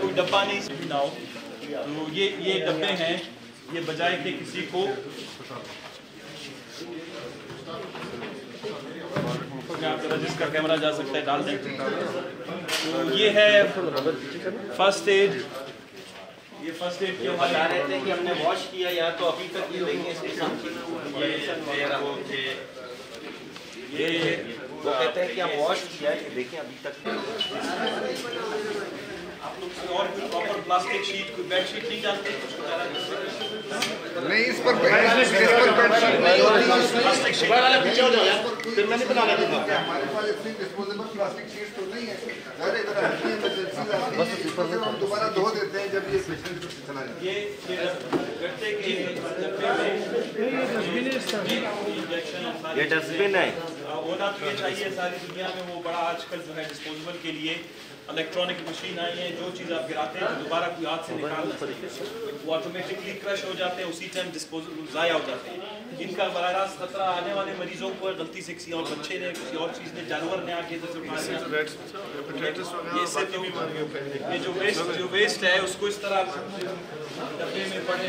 کوئی ڈبا نہیں نہ ہو تو یہ ڈبے ہیں یہ بجائے کہ کسی کو جس کا کیمرہ جا سکتا ہے ڈال دیں تو یہ ہے فرسٹ ایڈ یہ فرسٹ ایڈ کی ہمارے آ رہے تھے کہ ہم نے واش کیا یا تو ابھی تک یہ دیکھیں اس کے ساتھ یہ وہ کہتے ہیں کہ ہم واش کیا ہے دیکھیں ابھی تک۔ نہیں اس پر شیٹ نہیں ہم دوبارہ دھو دیتے ہیں جب یہ چلا ہے۔ ہونا تو یہ چاہیے ساری دنیا میں وہ بڑا آج کل جو ہے ڈسپوزبل کے لیے الیکٹرانک مشین آئی ہیں جو چیز آپ گراتے ہیں دوبارہ کوئی ہاتھ سے نکال نہ سکتے وہ آٹومیٹکلی کرش ہو جاتے ہیں اسی ٹائم ڈسپوزل ضائع ہو جاتے ہیں۔ ان کا براہ راست خطرہ آنے والے مریضوں کو غلطی سے کسی اور بچے نے کسی اور چیز نے جانور نے آ کے یہ جو ویسٹ جو ویسٹ ہے اس کو اس طرح ڈبے میں پڑے۔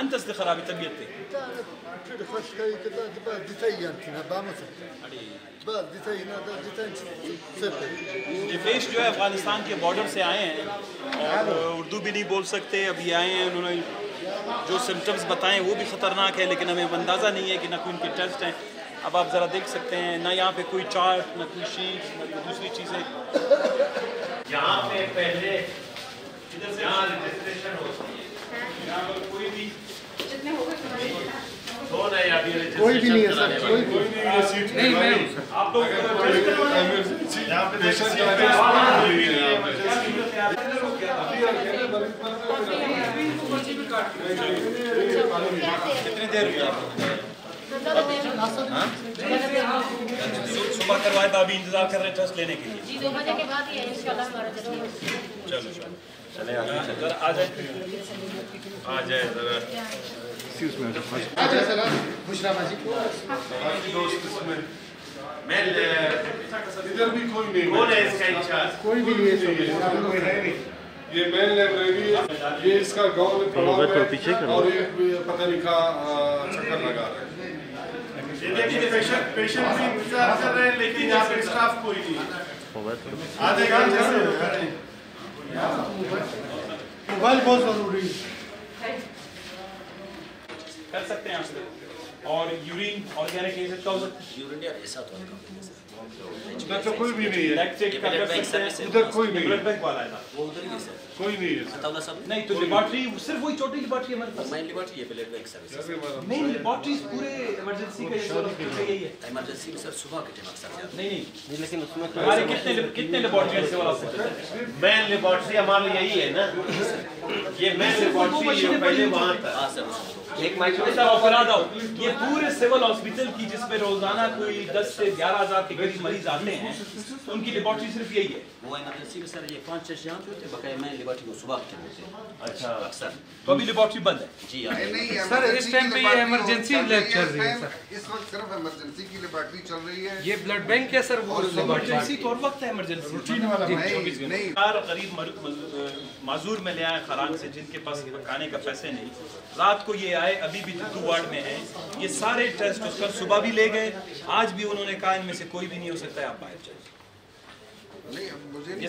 انت اصدقاء رابي تبيتي تعرف خوش كي دبا دا جو ہے افغانستان کے بارڈر سے آئے ہیں اور اردو بھی نہیں بول سکتے ابھی آئے ہیں انہوں نے جو سمٹمز بتائیں وہ بھی خطرناک ہے لیکن ہمیں اندازہ نہیں ہے کہ نہ کوئی ان کے ٹیسٹ ہیں۔ اب آپ ذرا دیکھ سکتے ہیں نہ یہاں پہ کوئی چارٹ نہ کوئی شیٹ نہ کوئی دوسری چیزیں۔ یہاں پہ پہلے ادھر سے یہاں رجسٹریشن ہوتی ہے یہاں پہ کوئی بھی کوئی بھی نہیں ہے سر کوئی بھی نہیں ہے سیٹ نہیں میں آپ لوگ یہاں پہ کتنی دیر ہوئی صبح کروائے تو ابھی انتظار کر رہے ہیں ٹرسٹ لینے کے لیے چلو چلو چلے آ جائے آ جائے ذرا ایکسکیوز می بشرا مجید ادھر بھی کوئی نہیں کوئی بھی نہیں یہ مین لائبریری یہ اس کا گاؤں میں پڑا ہوا ہے اور یہ پتہ نہیں کہاں چکر لگا رہا ہے پیشنٹ بھی انتظار کر رہے ہیں لیکن یہاں پہ اسٹاف کوئی نہیں آدھے گھنٹے سے موبائل بہت ضروری ہے اور یورین آرگینک ایسڈ کا ہو سکتا یورین یا ایسا تو اچھا کوئی بھی نہیں ہے۔ چیک کر سکتے ادھر کوئی بھی بلڈ بینک والا ہے وہ ادھر ہی ہے۔ کوئی نہیں ہے۔ عطا صاحب۔ نہیں تو لیبارٹری صرف وہی چھوٹی لیبارٹری ہمارے پاس۔ مین لیبارٹری ہے بلڈ بینک سروس نہیں لیبارٹریز پورے ایمرجنسی کا یہی ہے۔ ایمرجنسی میں سر صبح کے ٹائم اکثر نہیں نہیں۔ لیکن اس میں ہمارے کتنے کتنے لیبارٹری سکتے مین لیبارٹری ہمارے یہی ہے نا۔ یہ مین لیبارٹری پہلے وہاں تھا۔ ہاں سر ہاں، ہاں۔ ایک یہ پورے سول ہاسپٹل کی جس پہ روزانہ کوئی دس سے گیارہ ہزار کے قریب مریض آتے ہیں ان کی لیبارٹری صرف یہی ہے۔ وہ سر یہ پانچ چیز یہاں پہ ہوتے ہیں بقیہ میں لیبارٹری کو صبح کے ہوتے ہیں اچھا۔ اکثر۔ تو ابھی لیبارٹری بند ہے؟ جی سر اس ٹائم پہ یہ ایمرجنسی لیب چل رہی ہے سر۔ اس وقت صرف ایمرجنسی کی لیبارٹری چل رہی ہے۔ یہ بلڈ بینک ہے سر وہ ایمرجنسی تو اور وقت ہے ایمرجنسی روٹین والا نہیں غریب معذور میں لے آئے خران سے جن کے پاس پکانے کا پیسے نہیں رات کو یہ آئے ابھی بھی ددو وارڈ میں ہیں یہ سارے ٹیسٹ اس پر صبح بھی لے گئے آج بھی انہوں نے کہا ان میں سے کوئی بھی نہیں ہو سکتا ہے آپ باہر چاہیے یہ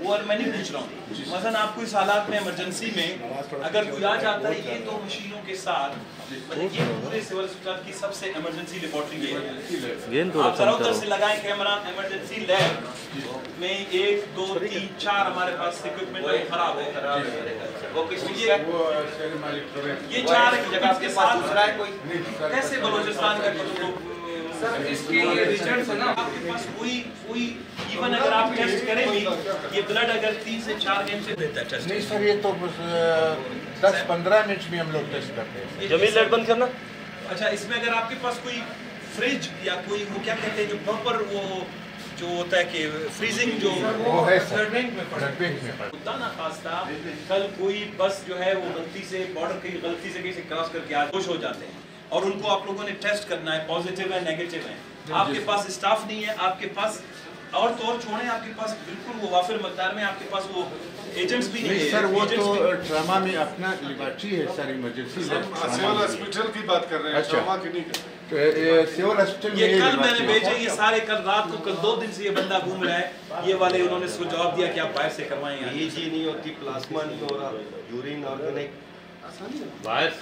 وہ اور میں نہیں پوچھ رہا ہوں۔ مثلا آپ کو اس حالات میں ایمرجنسی میں اگر کوئی آ جاتا ہے یہ دو مشینوں کے ساتھ یعنی یہ پورے سول ہسپتال کی سب سے ایمرجنسی لیبارٹری ہے۔ آپ سر ادھر سے لگائیں کیمرہ ایمرجنسی لیب میں ایک دو تین چار ہمارے پاس اکوپمنٹ خراب جی۔ ہے۔ یہ چار ایک جگہ کے ساتھ کیسے بلوچستان کا سر اس کے ریجنٹ سے نا؟ آپ کے پاس کوئی کوئی اگر آپ ٹیسٹ کریں یہ بلڈ اگر تین سے چار سے دیتا ٹیسٹ نہیں سر یہ تو دس پندرہ منٹ ہم لوگ ٹیسٹ کرتے ہیں جمیل بند کرنا اچھا اس میں اگر آپ کے پاس کوئی فریج یا کوئی وہ کیا کہتے ہیں جو پراپر وہ جو ہوتا ہے کہ فریزنگ جو وہ ہے میں کل کوئی بس جو ہے وہ غلطی سے بارڈر کی غلطی سے کراس کر کے آج خوش ہو جاتے ہیں اور ان کو آپ لوگوں نے ٹیسٹ کرنا ہے پوزیٹیو ہے نیگیٹو ہے آپ کے پاس اسٹاف نہیں ہے آپ کے پاس اور طور چھوڑیں آپ کے پاس بالکل وہ وافر مقدار میں آپ کے پاس وہ ایجنٹس بھی نہیں سر وہ تو ٹراما میں اپنا لیبارٹری ہے سر ایمرجنسی سیول ہاسپٹل کی بات کر رہے ہیں اچھا۔ ٹراما کی نہیں کر یہ کل میں نے بھیجے یہ سارے کل رات کو کل دو دن سے یہ بندہ گھوم رہا ہے۔ یہ والے انہوں نے اس کو جواب دیا کہ آپ باہر سے کروائیں۔ یہ جی نہیں ہوتی پلاسما نہیں ہو رہا یورین آرگنک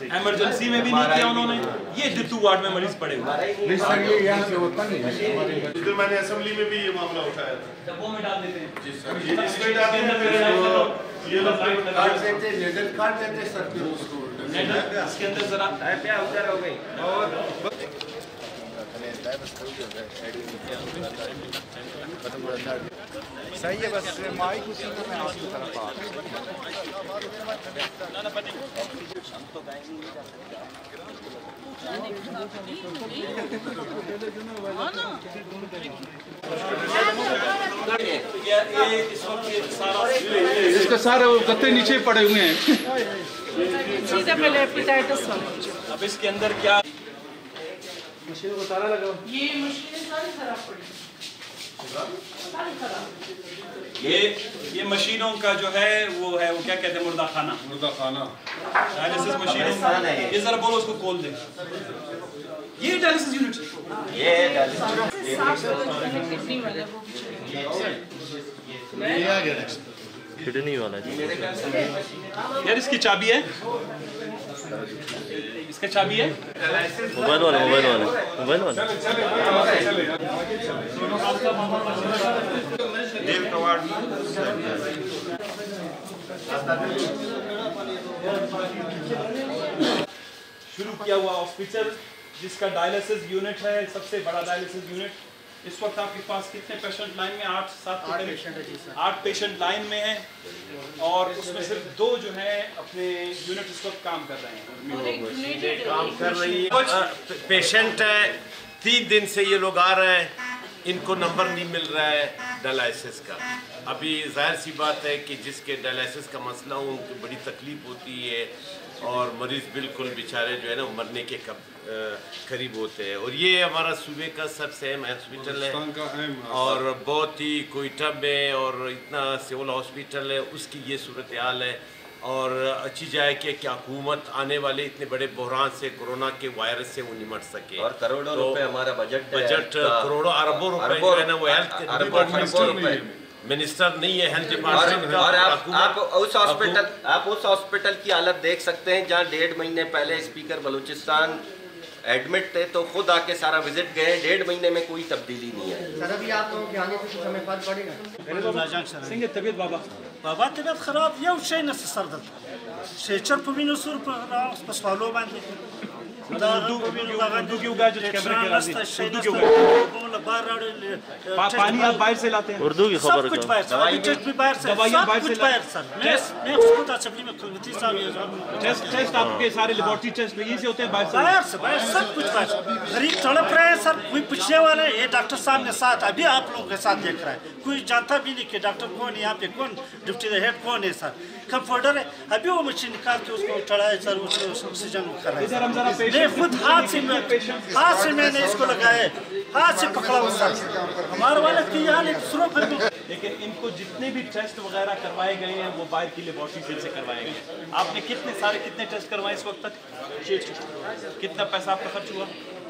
ایمرجنسی میں بھی نہیں کیا انہوں نے؟ یہ ڈپٹو وارڈ میں مریض پڑے ہوئے۔ ہیں یہ یہاں سے ہوتا نہیں ہے۔ جتر میں نے اسمبلی میں بھی یہ معاملہ اٹھایا تھا۔ ڈبوں میں ڈال دیتے ہیں۔ جی جس میں ڈال دیتے ہیں۔ یہ لوگ کاٹ دیتے ہیں۔ لیزر کاٹ دیتے ہیں سر کے اس کو۔ اس کے اندر ذرا؟ کیا ادھر ہو گئی۔ اور صحیح ہے بس مائک اسی میں آپ کی طرف آ اس کا سارا وہ گتے نیچے پڑے ہوئے ہیں اب اس کے اندر کیا مشینوں کو تالا لگا یہ مشینیں ساری خراب پڑی یہ مشینوں کا جو ہے وہ ہے وہ کیا کہتے ہیں مردہ خانہ مردہ خانہ ڈائلسس مشین یہ ذرا بولو اس کو کھول دیں یہ ڈائلسس یونٹ یہ ڈائلسس یونٹ یہ کھڑنی والا یار اس کی چابی ہے اس کا چابی ہے موبائل والا موبائل والا موبائل والا شروع کیا ہوا ہاسپٹل جس کا ڈائلسس یونٹ ہے سب سے بڑا ڈائلسس یونٹ اس وقت آپ کے پاس کتنے پیشنٹ لائن میں؟ آٹھ سات آٹھ پیشنٹ جی لائن میں ہیں اور اس میں صرف دو جو ہیں اپنے یونٹ اس وقت کام کر رہے ہیں۔ جی، کام کر رہی ہے۔ پیشنٹ ہے۔ تین دن سے یہ لوگ آ رہے ہیں۔ ان کو نمبر نہیں مل رہا ہے ڈائلائسس کا۔ ابھی ظاہر سی بات ہے کہ جس کے ڈائلائسس کا مسئلہ ہوں ان کو بڑی تکلیف ہوتی ہے۔ اور مریض بالکل بیچارے جو ہے نا مرنے کے قریب ہوتے ہیں۔ اور یہ ہمارا صوبے کا سب سے اہم ہاسپٹل ہے۔ اور بہت ہی کوئٹہ میں اور اتنا سول ہاسپٹل ہے اس کی یہ صورتحال ہے۔ اور اچھی جائے کہ کیا حکومت آنے والے اتنے بڑے بحران سے کرونا کے وائرس سے وہ نمٹ سکے۔ اور کروڑوں روپے ہمارا بجٹ بجٹ ہاں۔ کروڑوں اربوں روپے جو ہے نا وہ ہیلتھ منسٹر نہیں ہے ہیلتھ ڈپارٹمنٹ کا اور آپ اس ہاسپٹل آپ اس ہاسپٹل کی حالت دیکھ سکتے ہیں جہاں ڈیڑھ مہینے پہلے سپیکر بلوچستان ایڈمٹ تھے تو خود آ کے سارا وزٹ گئے ڈیڑھ مہینے میں کوئی تبدیلی نہیں ہے۔ سر ابھی آپ کو کیا نہیں سے کچھ ہمیں فرق پڑے گا؟ سنگے طبیعت بابا۔ بابا طبیعت خراب یو شی نه سر درد۔ شیچر په وینو سور په سوالو باندې دو کیوں گا جو کیمرے کے وګاجر دو کیوں گا پانی آپ باہر سے لاتے ہیں۔ اردو کی خبر کچھ باہر سے ابھی ٹیسٹ بھی باہر سے سب کچھ باہر سے۔ میں خود اسمبلی میں خلوتی صاحب یہ ٹیسٹ ٹیسٹ آپ کے سارے لیبارٹری ٹیسٹ یہی سے ہوتے ہیں باہر سے۔ باہر سے باہر سب کچھ باہر سے۔ غریب تڑپ رہے ہیں سر کوئی پوچھنے والا ہے یہ ڈاکٹر صاحب کے ساتھ ابھی آپ لوگوں کے ساتھ دیکھ رہا ہے۔ کوئی جانتا بھی نہیں کہ ڈاکٹر کون ہے یہاں پہ کون ڈپٹی ہیڈ کون ہے سر۔ کمفرٹر ہے۔ ابھی وہ مشین نکال کے اس کو چڑھائے سر اس کو آکسیجن کر رہا ہے خود ہاتھ سے میں ہاتھ سے میں نے اس کو لگایا ہاتھ سے پکڑا ہمارے والا کی پھر لیکن ان کو جتنے بھی ٹیسٹ وغیرہ کروائے گئے ہیں، وہ باہر کی لیبارٹری فیلڈ سے کروائے گئے آپ نے کتنے سارے کتنے ٹیسٹ کروائے اس وقت تک؟ کتنا پیسہ آپ کا خرچ ہوا؟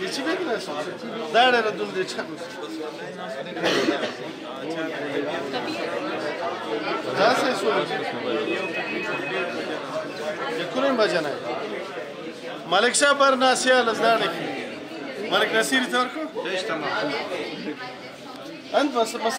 Geçi mi ne sonra? Nerede dün diye çıkmış. Daha sen söyle. Yakunayım bacanayı. Malik Şah var nasiye alız nerede ki? Malik nasiri tarko? Beş tamam. Ant bas bas.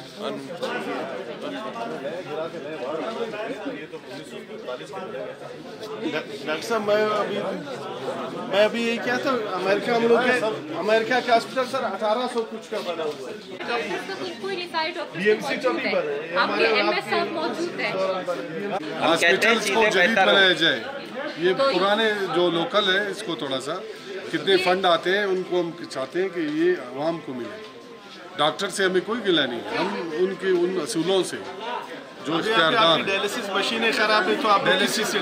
Doctor صاحب میں ابھی میں ابھی یہ کیا تھا؟ امریکہ ہم لوگ امریکہ کے ہاسپٹل سر اٹھارہ سو کچھ کا بنا ہوا کو جدید بنایا جائے یہ پرانے جو لوکل ہے اس کو تھوڑا سا کتنے فنڈ آتے ہیں ان کو ہم چاہتے ہیں کہ یہ عوام کو ملے۔ ڈاکٹر سے ہمیں کوئی گلہ نہیں ہم ان کے ان اصولوں سے جو اختیاردار ہیں۔ مشینیں تو آپ سے